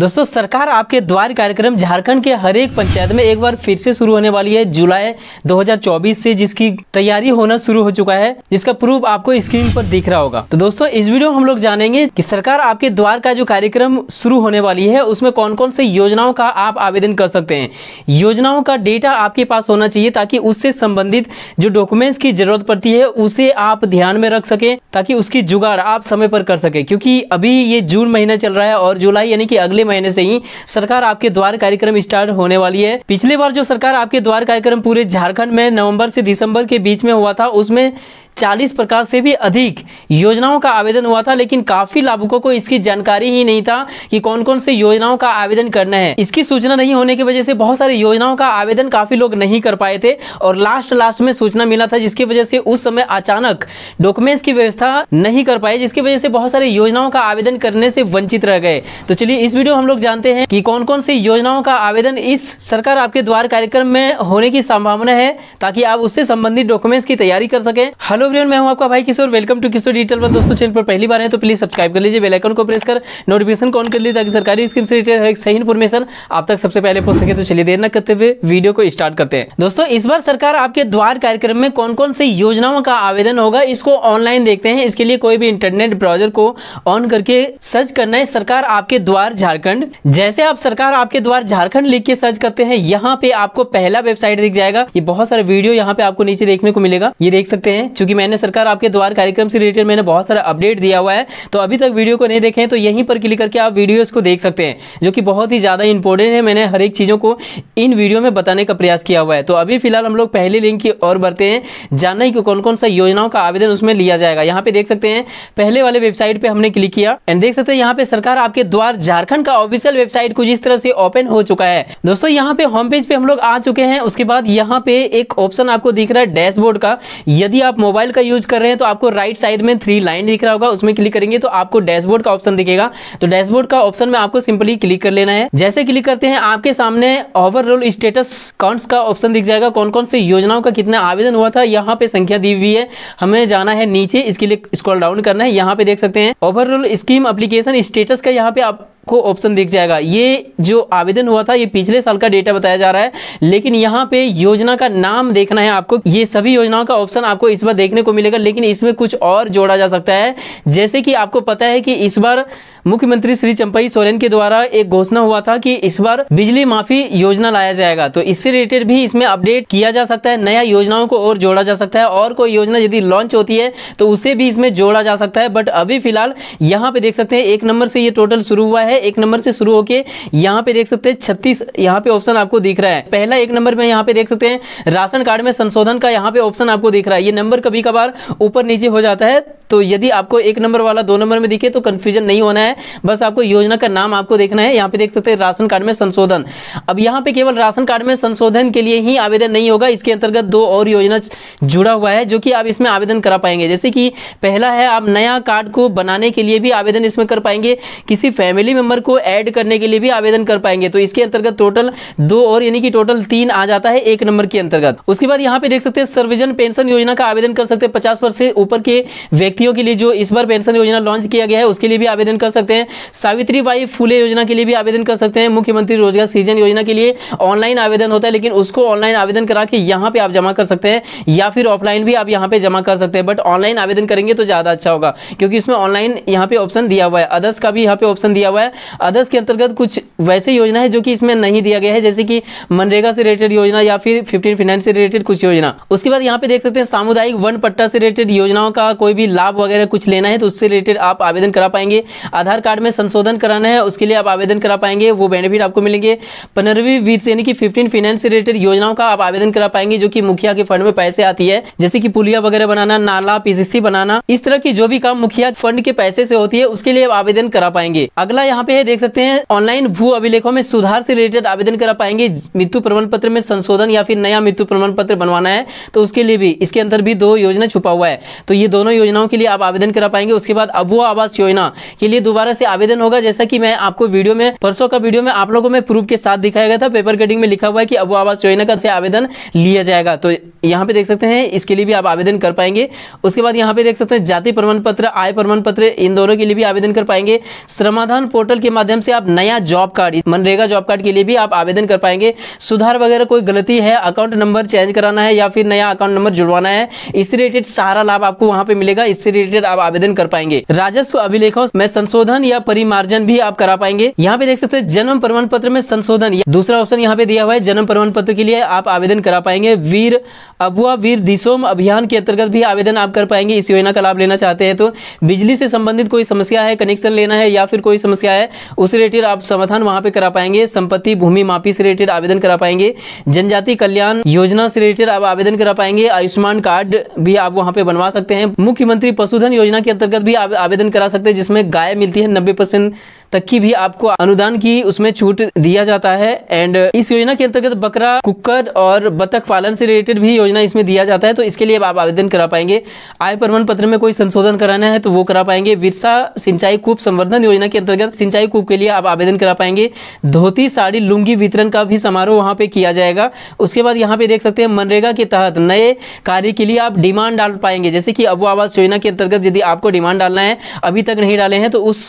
दोस्तों, सरकार आपके द्वार कार्यक्रम झारखंड के हर एक पंचायत में एक बार फिर से शुरू होने वाली है। जुलाई 2024 से जिसकी तैयारी होना शुरू हो चुका है, जिसका प्रूफ आपको स्क्रीन पर दिख रहा होगा। तो दोस्तों, इस वीडियो में हम लोग जानेंगे कि सरकार आपके द्वार का जो कार्यक्रम शुरू होने वाली है, उसमें कौन कौन से योजनाओं का आप आवेदन कर सकते हैं। योजनाओं का डेटा आपके पास होना चाहिए, ताकि उससे संबंधित जो डॉक्यूमेंट्स की ज़रूरत पड़ती है, उसे आप ध्यान में रख सके, ताकि उसकी जुगाड़ आप समय पर कर सके। क्योंकि अभी ये जून महीना चल रहा है और जुलाई यानी कि अगले महीने से ही सरकार आपके द्वार कार्यक्रम स्टार्ट होने वाली है। पिछले बार जो सरकार आपके द्वार कार्यक्रम पूरे झारखंड में नवंबर से दिसंबर के बीच में हुआ था, उसमें 40 प्रकार से भी अधिक योजनाओं का आवेदन हुआ था, लेकिन काफ़ी लाभुकों को इसकी जानकारी ही नहीं था कि कौन कौन से योजनाओं का आवेदन करना है। इसकी सूचना नहीं होने की वजह से बहुत सारी योजनाओं का आवेदन काफ़ी लोग नहीं कर पाए थे, और लास्ट लास्ट में सूचना मिला था, जिसकी वजह से उस समय अचानक डॉक्यूमेंट्स की व्यवस्था नहीं कर पाए, जिसकी वजह से बहुत सारी योजनाओं का आवेदन करने से वंचित रह गए। तो चलिए, इस वीडियो हम लोग जानते हैं कि कौन कौन सी योजनाओं का आवेदन इस सरकार आपके द्वार कार्यक्रम में होने की संभावना है, ताकि आप उससे संबंधित डॉक्यूमेंट्स की तैयारी कर सके। हेलो एवरीवन, मैं हूँ आपका भाई Kishore. Welcome to Kishore digital पर दोस्तों चैनल पर पहली बार है तो प्लीज़ सब्सक्राइब कर लीजिए बेल आइकन को प्रेस कर नोटिफिकेशन ऑन कर लीजिए, ताकि सरकारी स्कीम से रिलेटेड हर एक सही इन्फॉर्मेशन आप तक सबसे पहले पहुँच सके। तो चलिए देर न करते हुए वीडियो को स्टार्ट करते हैं। दोस्तों, इस बार सरकार आपके द्वार कार्यक्रम में कौन कौन सी योजनाओं का आवेदन होगा, इसको ऑनलाइन देखते हैं। इसके लिए कोई भी इंटरनेट ब्राउज़र को ऑन करके सर्च करना है। सरकार आपके द्वार झारखंड, जैसे आप सरकार आपके द्वार झारखंड लिख के सर्च करते हैं, यहाँ पे आपको पहला वेबसाइट दिख जाएगा। ये बहुत सारे वीडियो यहाँ पे आपको नीचे देखने को मिलेगा। ये देख सकते हैं क्योंकि मैंने सरकार आपके द्वार कार्यक्रम से रिलेटेड मैंने बहुत सारा अपडेट दिया हुआ है। तो अभी तक वीडियो को नहीं देखे तो यहीं पर क्लिक करके आप वीडियोस को देख सकते हैं, जो कि बहुत ही ज़्यादा इंपॉर्टेंट है। मैंने हर एक चीज़ों को इन वीडियो में बताने का प्रयास किया हुआ है। तो अभी फ़िलहाल हम लोग पहले लिंक की ओर बढ़ते हैं। जानना ही कौन कौन सा योजनाओं का आवेदन उसमें लिया जाएगा। यहाँ पे देख सकते हैं, पहले वाले वेबसाइट पे हमने क्लिक किया एंड देख सकते हैं यहाँ पे सरकार आपके द्वार झारखंड का ऑफिशियल वेबसाइट कुछ इस तरह से ओपन हो चुका है। दोस्तों, यहाँ पे होम पेज पे हम लोग आ चुके हैं। उसके बाद यहाँ पे एक ऑप्शन आपको दिख रहा है डैशबोर्ड का। यदि आप मोबाइल का यूज़ कर रहे हैं तो आपको राइट साइड में थ्री लाइन दिख रहा होगा, उसमें क्लिक करेंगे तो आपको डैशबोर्ड का ऑप्शन दिखेगा। तो डैशबोर्ड का ऑप्शन में आपको सिंपली क्लिक कर लेना है। जैसे क्लिक करते हैं, आपके सामने ओवरऑल स्टेटस काउंट्स का ऑप्शन दिख जाएगा। कौन कौन से योजनाओं का कितना आवेदन हुआ था, यहाँ पे संख्या दी हुई है। हमें जाना है नीचे, इसके लिए स्क्रॉल डाउन करना है। यहाँ पे देख सकते हैं ओवरऑल स्कीम एप्लीकेशन स्टेटस का यहाँ पे आप को ऑप्शन दिख जाएगा। ये जो आवेदन हुआ था, ये पिछले साल का डेटा बताया जा रहा है, लेकिन यहाँ पे योजना का नाम देखना है आपको। ये सभी योजनाओं का ऑप्शन आपको इस बार देखने को मिलेगा, लेकिन इसमें कुछ और जोड़ा जा सकता है। जैसे कि आपको पता है कि इस बार मुख्यमंत्री श्री चंपई सोरेन के द्वारा एक घोषणा हुआ था कि इस बार बिजली माफ़ी योजना लाया जाएगा। तो इससे रिलेटेड भी इसमें अपडेट किया जा सकता है, नया योजनाओं को और जोड़ा जा सकता है और कोई योजना यदि लॉन्च होती है तो उसे भी इसमें जोड़ा जा सकता है। बट अभी फ़िलहाल यहाँ पे देख सकते हैं, एक नंबर से ये टोटल शुरू हुआ है, एक नंबर से शुरू होके यहाँ पे देख सकते हैं, छत्तीस यहाँ पे ऑप्शन आपको दिख रहा है। पहला एक नंबर में यहाँ पे देख सकते हैं, राशन कार्ड में संशोधन का यहाँ पे ऑप्शन आपको दिख रहा है। ये नंबर कभी कभार ऊपर नीचे हो जाता है तो यदि आपको एक नंबर वाला दो नंबर में दिखे तो कंफ्यूजन नहीं होना है। बस आपको योजना का नाम आपको देखना है। यहाँ पे देख सकते हैं राशन कार्ड में संशोधन। अब यहाँ पे केवल राशन कार्ड में संशोधन के लिए ही आवेदन नहीं होगा। इसके अंतर्गत दो और योजना जुड़ा हुआ है जो कि आप इसमें आवेदन करा पाएँगे। जैसे कि पहला है, आप नया कार्ड को बनाने के लिए भी आवेदन इसमें कर पाएँगे। किसी फैमिली मेंबर को ऐड करने के लिए भी आवेदन कर पाएँगे। तो इसके अंतर्गत टोटल दो और यानी कि टोटल तीन आ जाता है एक नंबर के अंतर्गत। उसके बाद यहाँ पे देख सकते हैं सर्वजन पेंशन योजना का आवेदन कर सकते हैं। पचास से ऊपर के व्यक्तियों के लिए जो इस बार पेंशन योजना लॉन्च किया गया है, उसके लिए भी आवेदन कर सकते हैं। सावित्री बाई फुले योजना के लिए भी आवेदन कर सकते हैं। मुख्यमंत्री रोज़गार सृजन योजना के लिए ऑनलाइन आवेदन होता है, लेकिन उसको ऑनलाइन आवेदन करा के यहाँ पे आप जमा कर सकते हैं, या फिर ऑफलाइन भी आप यहाँ पे जमा कर सकते हैं। बट ऑनलाइन आवेदन करेंगे तो ज़्यादा अच्छा होगा, क्योंकि इसमें ऑनलाइन यहाँ पे ऑप्शन दिया हुआ है। अदर्स का भी यहाँ पे ऑप्शन दिया हुआ है। अदर्स के अंतर्गत कुछ वैसे योजना है जो कि इसमें नहीं दिया गया है, जैसे कि मनरेगा से रिलेटेड योजना या फिर फिफ्टीन फाइनेंस से रिलेटेड कुछ योजना। उसके बाद यहाँ पे देख सकते हैं, सामुदायिक वन पट्टा से रिलेटेड योजनाओं का कोई भी लाभ वगैरह कुछ लेना है तो उससे रिलेटेड आप आवेदन करा पाएँगे। आधार कार्ड में संशोधन कराना है, उसके लिए आप आवेदन करा पाएँगे, वो बेनिफिट आपको मिलेंगे। पंद्रहवीं वित्त यानी कि फिफ्टीन फाइनेंस रिलेटेड योजनाओं का आप आवेदन करा पाएँगे, जो कि मुखिया के फंड में पैसे आती है, जैसे कि पुलिया वगैरह बनाना, नाला पीसीसी बनाना, इस तरह की जो भी काम मुखिया फंड के पैसे से होती है, उसके लिए आप आवेदन करा पाएँगे। अगला यहाँ पे है, देख सकते हैं ऑनलाइन भू अभिलेखों में सुधार से रिलेटेड आवेदन करा पाएँगे, मृत्यु प्रमाण पत्र में संशोधन या फिर नया मृत्यु प्रमाण पत्र बनवाना है तो उसके लिए भी, इसके अंदर भी दो योजना छुपा हुआ है। तो ये दोनों योजनाओं के लिए आप आवेदन करा पाएँगे, उसके बाद अबुआ आवास योजना के लिए दोबारा से आवेदन होगा, जैसा कि मैं आपको वीडियो में, परसों का वीडियो में आप लोगों में प्रूफ के साथ दिखाया गया था। पेपर कटिंग में लिखा हुआ है कि अब आवास योजना का से आवेदन लिया जाएगा। तो यहाँ पे देख सकते हैं, इसके लिए भी आप आवेदन कर पाएँगे। उसके बाद यहाँ पे देख सकते हैं, जाति प्रमाण पत्र, आय प्रमाण पत्र, इन दोनों के लिए भी आवेदन कर पाएँगे। श्रमाधान पोर्टल के माध्यम से आप नया job card, MNREGA job card के लिए भी आप आवेदन कर पाएँगे। सुधार वगैरह कोई गलती है, अकाउंट नंबर चेंज कराना है या फिर नया अकाउंट नंबर जुड़वाना है, इससे रिलेटेड सारा लाभ आपको वहाँ पे मिलेगा, इससे रिलेटेड आप आवेदन कर पाएँगे। राजस्व अभिलेखों, में संशोधन या परिमार्जन भी आप करा पाएँगे। यहाँ पे देख सकते हैं, जन्म प्रमाण पत्र में संशोधन। दूसरा ऑप्शन यहाँ पे दिया हुआ है, जन्म प्रमाण पत्र के लिए आप आवेदन करा पाएँगे। वीर अबुआ, वीर दिशोम अभियान के अंतर्गत भी आवेदन आप कर पाएँगे। इस योजना का लाभ लेना चाहते हैं तो बिजली से संबंधित कोई समस्या है, कनेक्शन लेना है या फिर कोई समस्या है, उस रिलेटेड आप समाधान वहाँ पे करा पाएँगे। संपत्ति, भूमि मापी से रिलेटेड आवेदन करा पाएँगे। जनजाति कल्याण योजना से रिलेटेड आप आवेदन करा पाएँगे। आयुष्मान कार्ड भी आप वहाँ पे बनवा सकते हैं। मुख्यमंत्री पशुधन योजना के अंतर्गत भी आवेदन करा सकते हैं, जिसमें गाय मिलती है, नब्बे परसेंट तक की भी आपको अनुदान की उसमें छूट दिया जाता है। एंड इस योजना के अंतर्गत बकरा कुकर और बतख पालन से रिलेटेड भी योजना इसमें दिया जाता है। तो इसके लिए आप आवेदन करा पाएँगे। आय प्रमाण पत्र में कोई संशोधन कराना है तो वो करा पाएँगे। विरसा सिंचाई कूप संवर्धन योजना के अंतर्गत सिंचाई कूप के लिए आप आवेदन करा पाएँगे। धोती, साड़ी, लुंगी वितरण का भी समारोह वहाँ पे किया जाएगा। उसके बाद यहाँ पे देख सकते हैं, मनरेगा के तहत नए कार्य के लिए आप डिमांड डाल पाएँगे। जैसे कि अब आवास योजना के अंतर्गत यदि आपको डिमांड डालना है, अभी तक नहीं डाले हैं तो उस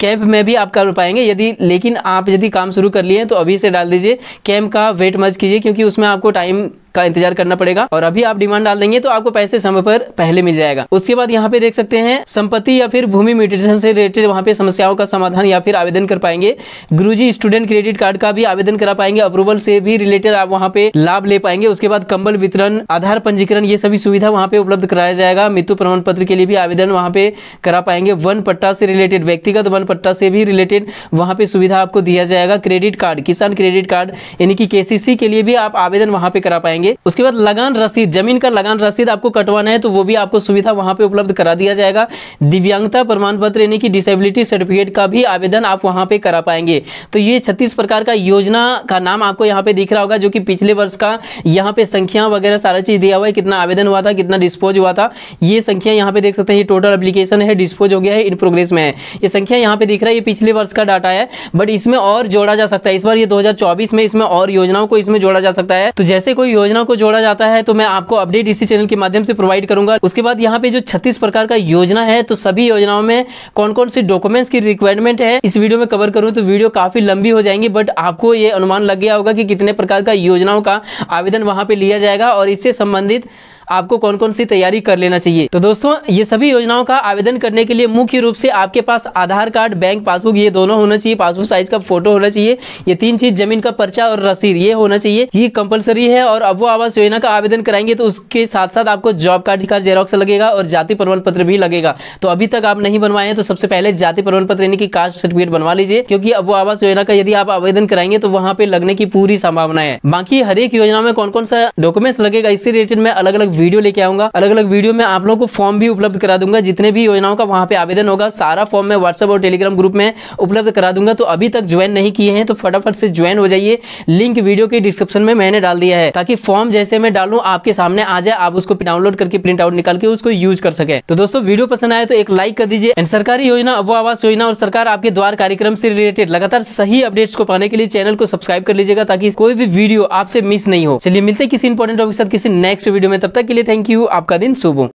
कैंप में भी आप कर पाएँगे। यदि, लेकिन आप यदि काम शुरू कर लिए हैं तो अभी से डाल दीजिए, कैंप का वेट मच कीजिए, क्योंकि उसमें आपको टाइम का इंतज़ार करना पड़ेगा और अभी आप डिमांड डाल देंगे तो आपको पैसे समय पर पहले मिल जाएगा। उसके बाद यहाँ पे देख सकते हैं, संपत्ति या फिर भूमि म्यूटेशन से रिलेटेड वहाँ पे समस्याओं का समाधान या फिर आवेदन कर पाएँगे। गुरुजी स्टूडेंट क्रेडिट कार्ड का भी आवेदन करा पाएँगे अप्रूवल से भी रिलेटेड आप वहाँ पे लाभ ले पाएँगे। उसके बाद कंबल वितरण, आधार पंजीकरण, ये सभी सुविधा वहाँ पे उपलब्ध कराया जाएगा। मृत्यु प्रमाण पत्र के लिए भी आवेदन वहाँ पे करा पाएँगे। वन पट्टा से रिलेटेड व्यक्तिगत वन पट्टा से भी रिलेटेड वहाँ पे सुविधा आपको दिया जाएगा। Credit card Kisan credit card यानी कि केसीसी के लिए भी आप आवेदन वहाँ पे करा पाएँगे। उसके बाद लगान रसीद, ज़मीन का लगान रसीद आपको कटवाना है तो वो भी आपको सुविधा वहाँ पे उपलब्ध करा दिया जाएगा। दिव्यांगता प्रमाण पत्र यानी कि डिसेबिलिटी सर्टिफिकेट का भी आवेदन आप वहाँ पे करा पाएँगे। तो ये छत्तीस प्रकार का योजना का नाम आपको यहाँ पे दिख रहा होगा, जो कि पिछले वर्ष का यहाँ पे संख्या वगैरह सारा चीज़ दिया हुआ है, कितना आवेदन हुआ था, कितना डिस्पोज हुआ था। ये संख्या यहाँ पे देख सकते हैं, ये टोटल एप्लीकेशन है डिस्पोज हो गया है इन प्रोग्रेस में है। ये संख्या यहाँ पे दिख रहा है, ये पिछले वर्ष का डाटा है बट इसमें और जोड़ा जा सकता है। इस बार ये 2024 में इसमें और योजनाओं को इसमें जोड़ा जा सकता है। तो जैसे कोई योजना को जोड़ा जाता है तो मैं आपको अपडेट इसी चैनल के माध्यम से प्रोवाइड करूँगा। उसके बाद यहाँ पे जो छत्तीस प्रकार का योजना है तो सभी योजनाओं में कौन कौन सी डॉक्यूमेंट्स की रिक्वायरमेंट है, इस वीडियो में कवर करूँ तो वीडियो काफ़ी लंबी हो जाएँगी बट आपको ये अनुमान लग गया होगा कि कितने प्रकार का योजनाओं का आवेदन वहाँ पर लिया जाएगा, और इससे संबंधित आपको कौन कौन सी तैयारी कर लेना चाहिए? तो दोस्तों, ये सभी योजनाओं का आवेदन करने के लिए मुख्य रूप से आपके पास आधार कार्ड, बैंक पासबुक, ये दोनों होना चाहिए। पासबुक साइज़ का फ़ोटो होना चाहिए। ये तीन चीज़, ज़मीन का पर्चा और रसीद, ये होना चाहिए। ये कंपलसरी है और अब वो आवास योजना का आवेदन कराएँगे तो उसके साथ साथ आपको जॉब कार्ड का जेरोक्स लगेगा और जाति प्रमाण पत्र भी लगेगा। तो अभी तक आप नहीं बनवाए तो सबसे पहले जाति प्रमाण पत्र यानी कि कास्ट सर्टिफिकेट बनवा लीजिए, क्योंकि अब आवास योजना का यदि आप आवेदन कराएँगे तो वहाँ पे लगने की पूरी संभावना है। बाकी हर एक योजना में कौन कौन सा डॉक्यूमेंट्स लगेगा इससे रिलेटेड मैं अलग अलग वीडियो लेके आऊँगा। अलग अलग वीडियो में आप लोगों को फॉर्म भी उपलब्ध करा दूँगा। जितने भी योजनाओं का वहाँ पे आवेदन होगा, सारा फॉर्म मैं व्हाट्सएप और टेलीग्राम ग्रुप में उपलब्ध करा दूँगा। तो अभी तक ज्वाइन नहीं किए हैं तो फटाफट से ज्वाइन हो जाइए। लिंक वीडियो के डिस्क्रिप्शन में मैंने डाल दिया है, ताकि फॉर्म जैसे मैं डालू, आपके सामने आ जाए, आप उसको डाउनलोड करके प्रिंट आउट निकाल के उसको यूज़ कर सके। तो दोस्तों, वीडियो पसंद आए तो एक लाइक कर दीजिए। एंड सरकारी योजना अब आवास योजना और सरकार आपके द्वार कार्यक्रम से रिलेटेड लगातार सही अपडेट्स को पाने के लिए चैनल को सब्सक्राइब कर लीजिएगा, ताकि कोई भी वीडियो आपसे मिस नहीं हो। चलिए, मिलते किसी इंपॉर्टेंट टॉपिक के साथ, किसी नेक्स्ट वीडियो में। तब तक के लिए थैंक यू आपका दिन शुभ हो।